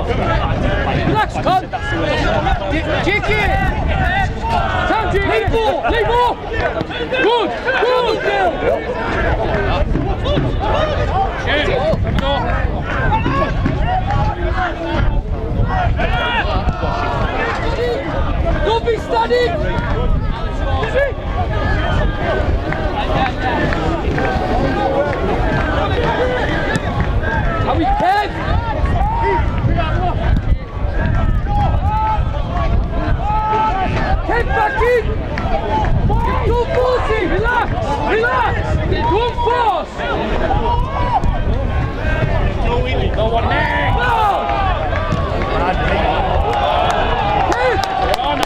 Relax, komm! Jiki! Sam, Jiki! Lebo! Lebo! Gut! Gut! Schön! Du bist da nicht! Don't force it. Relax. Relax. Don't force. No one there. No. Kev. Come on.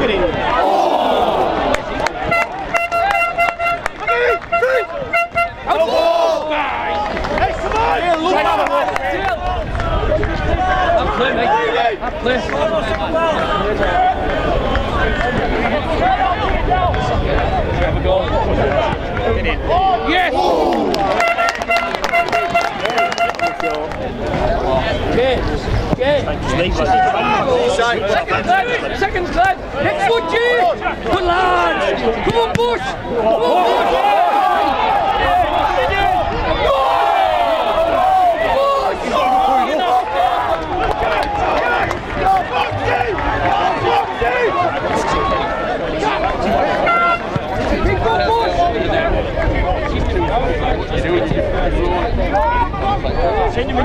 Get in. Hey, come on! Yeah, look play, mate. Second lad. Next one, G. Good lad. Come on, Bush. Come on, Bush. 请你们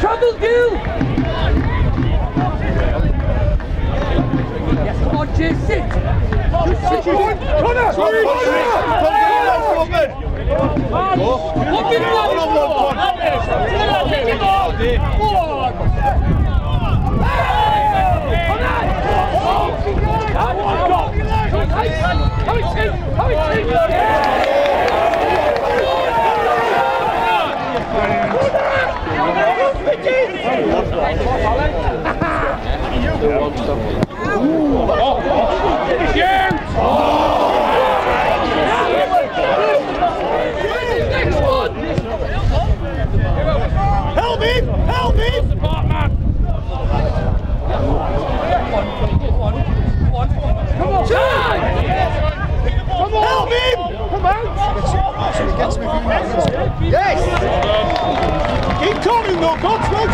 Trouble Gill! Come on, Jay, sit! Just sit! Connor! Sorry! What did you How it take? How it take? Next one! Help him! Help him! Come on! Come on! Help him! Come out! Yes! Keep calling though, God's no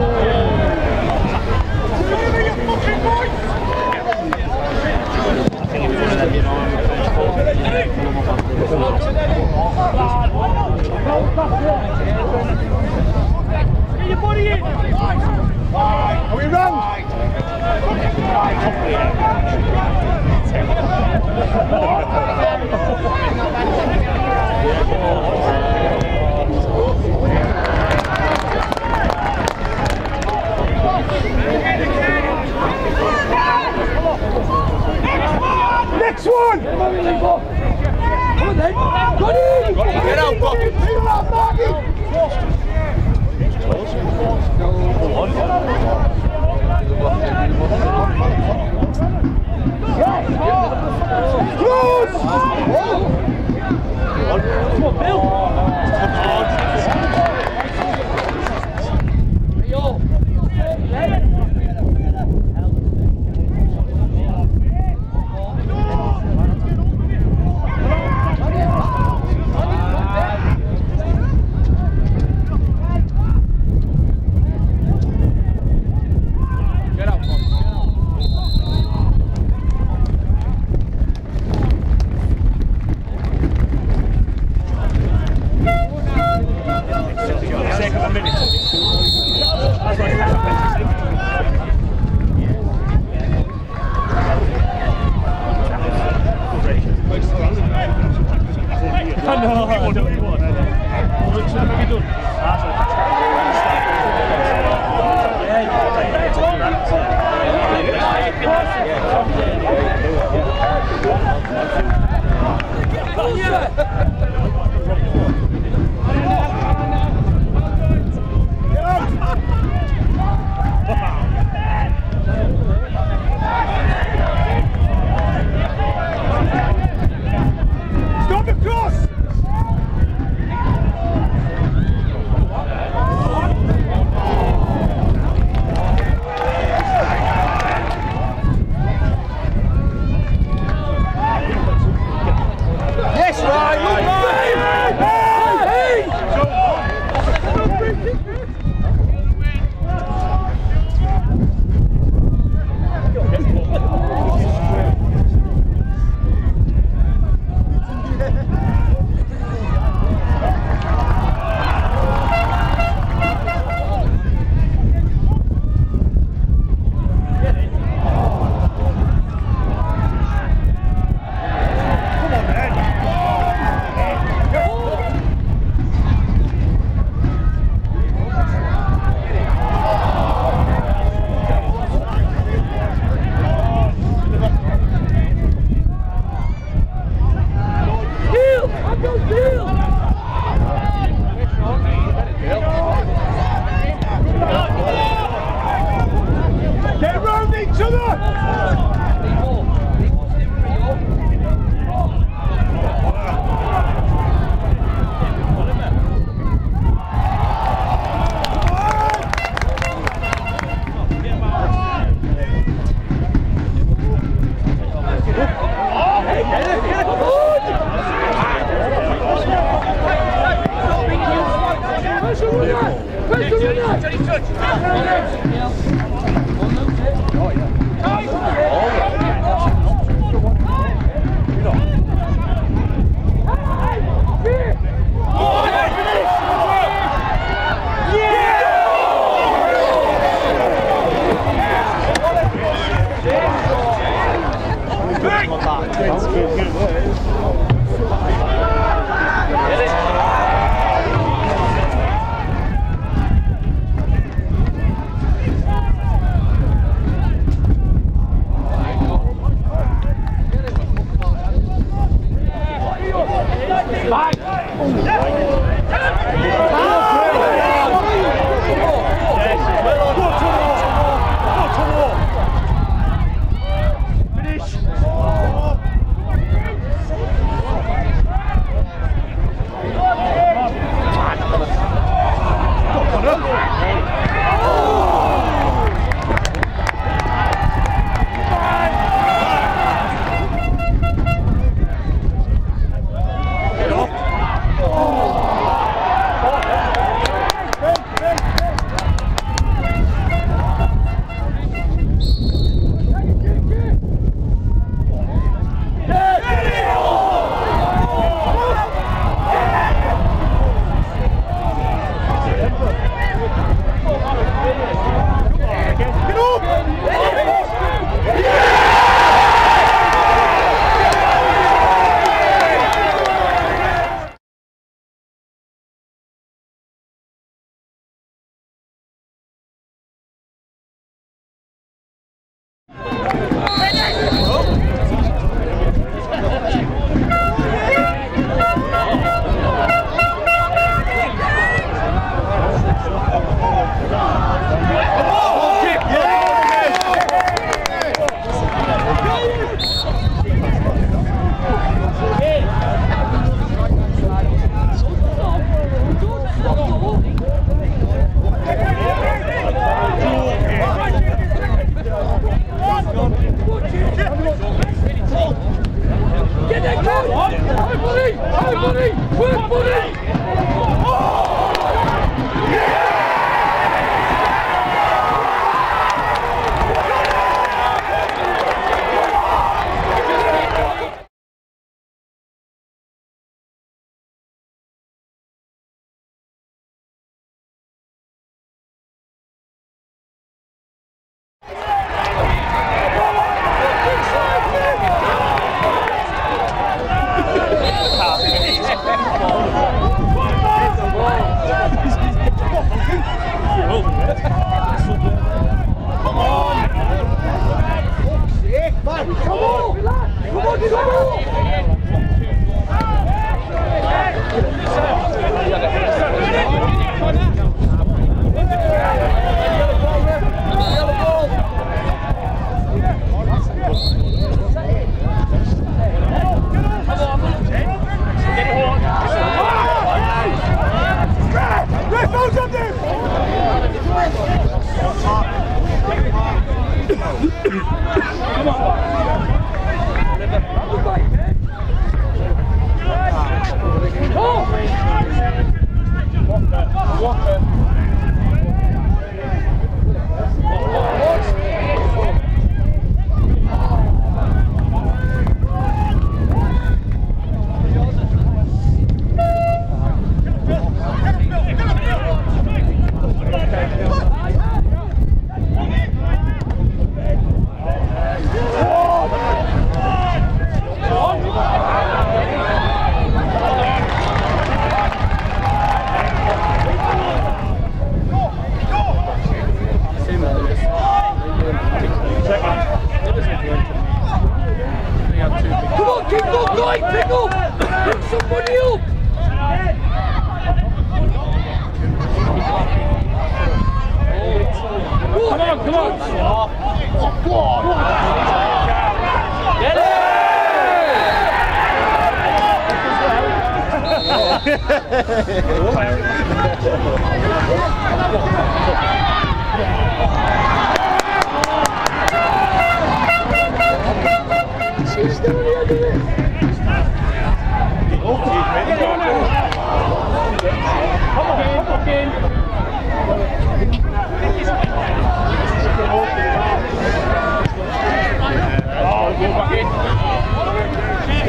good! Chodź, chodź, chodź!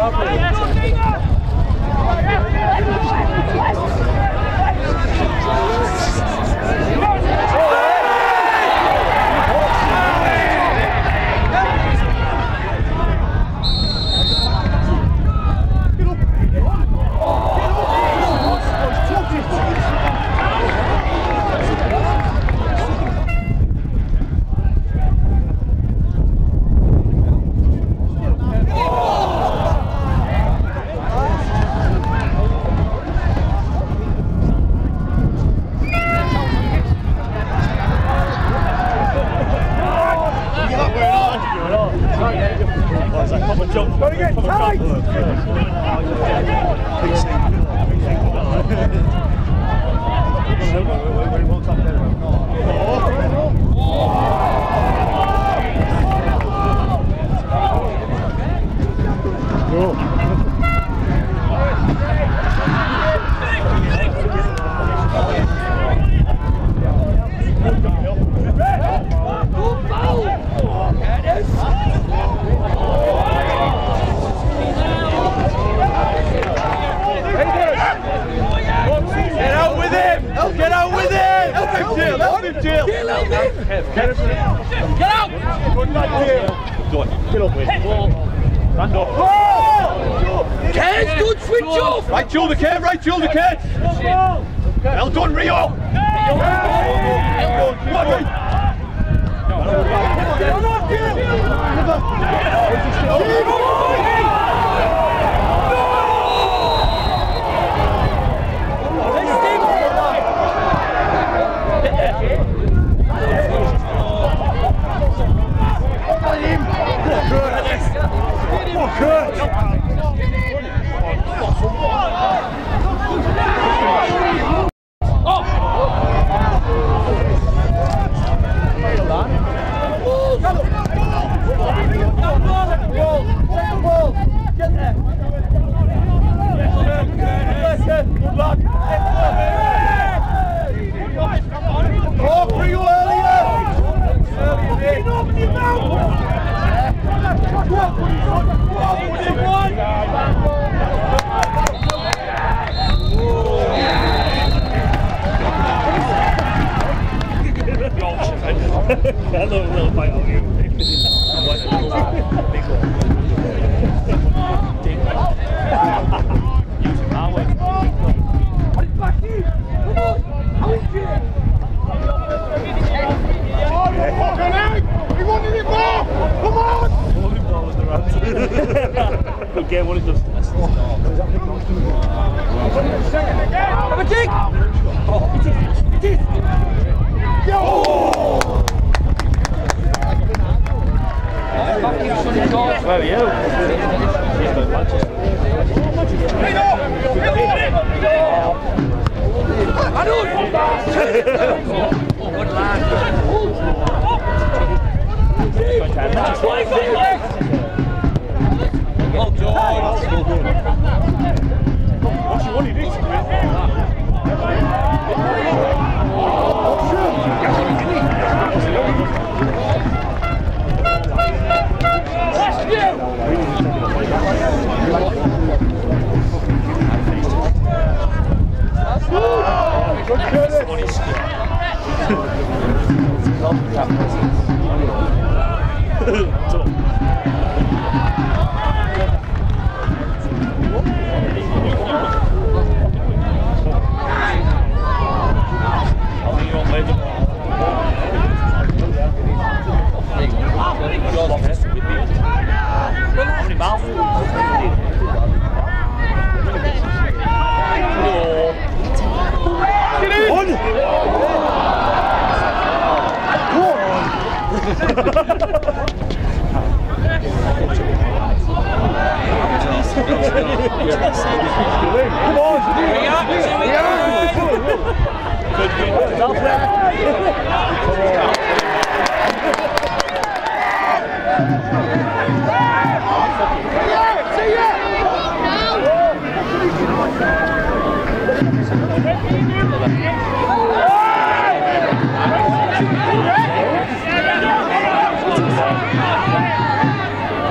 Gotta Holding ball with the rats. Good game, what it does to us. Have a dig. Oh, it is. It is. Where are you? Oh, George. Come on!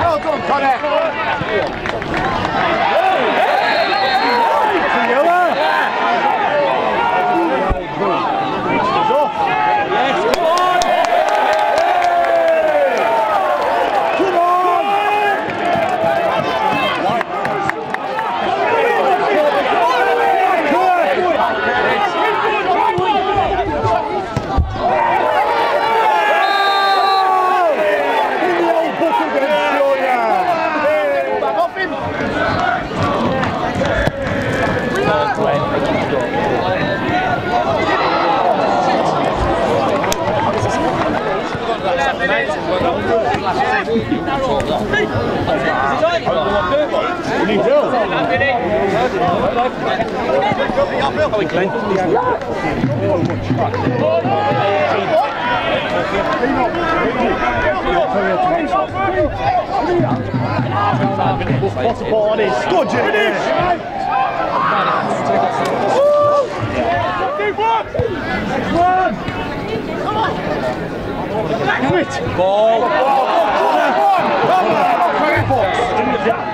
Well done, Connor! What's the ball on his? It! Ball. Yeah.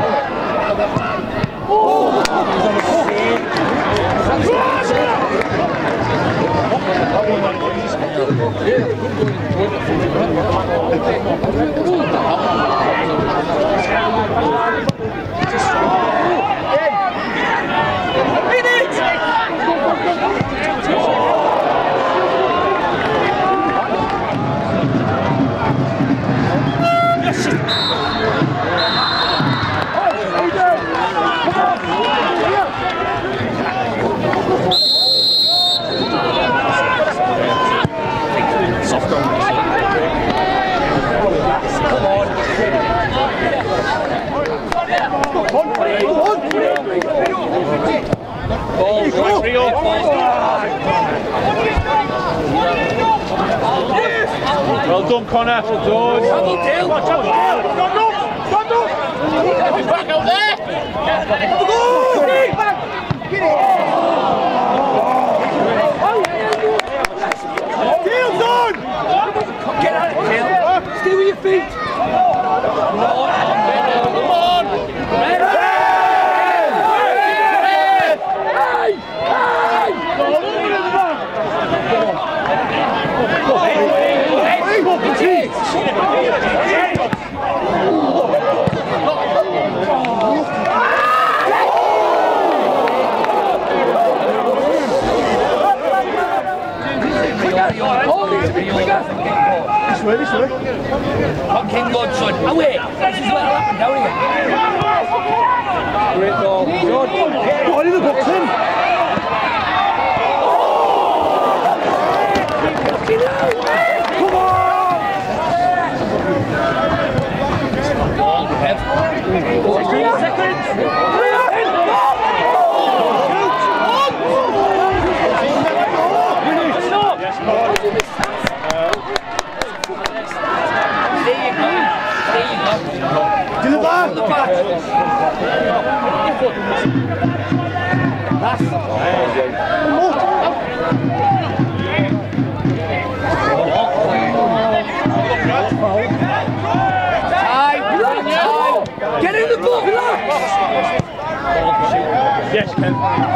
your Well done, Connor. Well done. Watch out, Dale. Stand up. Stand up. Back out there. Have a go. Yes,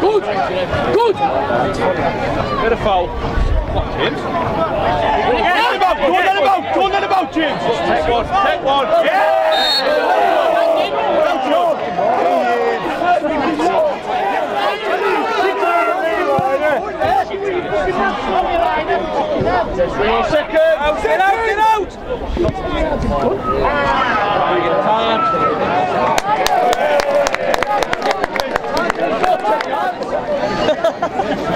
Goed! Goed! Met een fout. James? Go naar de boot! Go naar de boot! Naar de boot, James! Second! Out, get out, get out! That's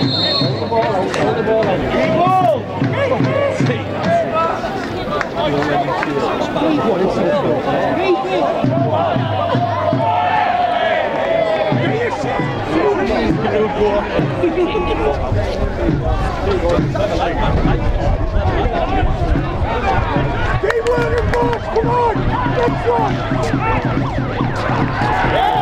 Keep running, boys! Come on! Next one! Get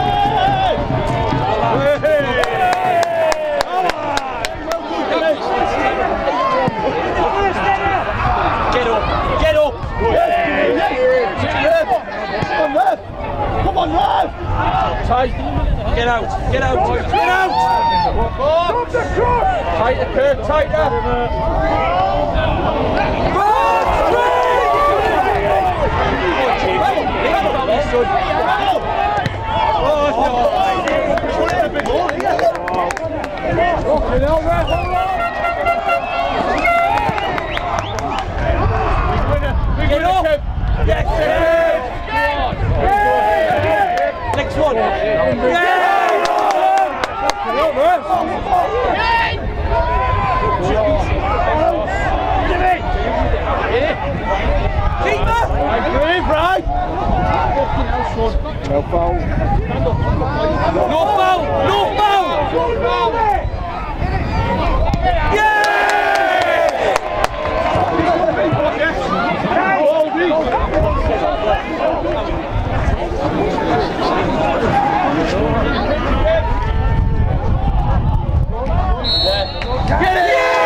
É o pau. No pau! No pau! No pau! Get it! Yeah!